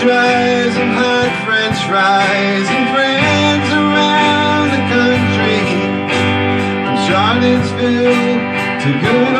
fries and hot french fries and friends around the country. From Charlottesville to Good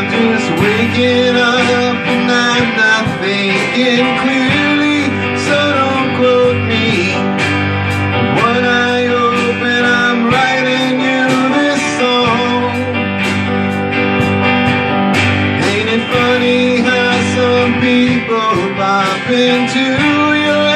I'm just waking up and I'm not thinking clearly, so don't quote me. One eye open, I'm writing you this song. Ain't it funny how some people pop into your